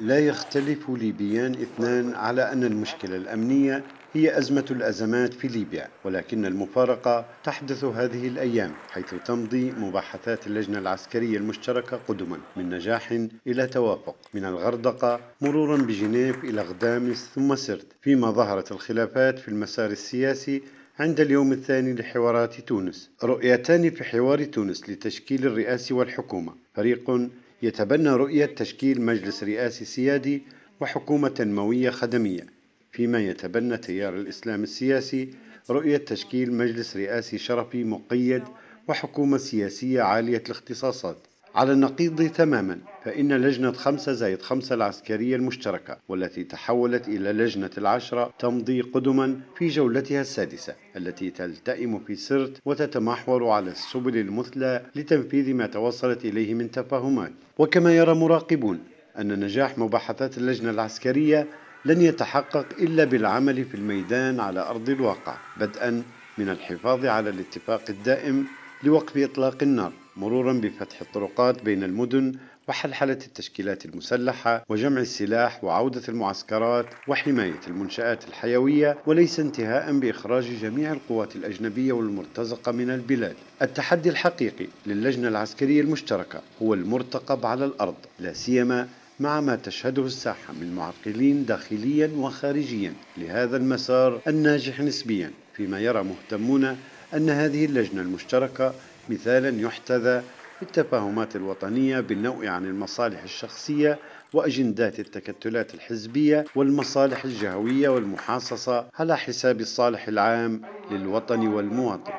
لا يختلف ليبيان اثنان على أن المشكلة الأمنية هي أزمة الأزمات في ليبيا ولكن المفارقة تحدث هذه الأيام حيث تمضي مباحثات اللجنة العسكرية المشتركة قدما من نجاح إلى توافق من الغردقة مرورا بجنيف إلى غدامس ثم سرت فيما ظهرت الخلافات في المسار السياسي عند اليوم الثاني لحوارات تونس. رؤيتان في حوار تونس لتشكيل الرئاسة والحكومة فريق يتبنى رؤية تشكيل مجلس رئاسي سيادي وحكومة تنموية خدمية. فيما يتبنى تيار الإسلام السياسي رؤية تشكيل مجلس رئاسي شرفي مقيد وحكومة سياسية عالية الاختصاصات. على النقيض تماما فإن لجنة خمسة زائد خمسة العسكرية المشتركة والتي تحولت إلى لجنة العشرة تمضي قدما في جولتها السادسة التي تلتئم في سرت وتتمحور على السبل المثلى لتنفيذ ما توصلت إليه من تفاهمات. وكما يرى مراقبون أن نجاح مباحثات اللجنة العسكرية لن يتحقق إلا بالعمل في الميدان على أرض الواقع بدءا من الحفاظ على الاتفاق الدائم لوقف إطلاق النار. مرورا بفتح الطرقات بين المدن وحلحلة التشكيلات المسلحة وجمع السلاح وعودة المعسكرات وحماية المنشآت الحيوية وليس انتهاء بإخراج جميع القوات الأجنبية والمرتزقة من البلاد. التحدي الحقيقي للجنة العسكرية المشتركة هو المرتقب على الأرض لا سيما مع ما تشهده الساحة من معرقلين داخليا وخارجيا لهذا المسار الناجح نسبيا فيما يرى مهتمون أن هذه اللجنة المشتركة مثالا يحتذى التفاهمات الوطنية بالنوع عن المصالح الشخصية وأجندات التكتلات الحزبية والمصالح الجهوية والمحاصصة على حساب الصالح العام للوطن والمواطن.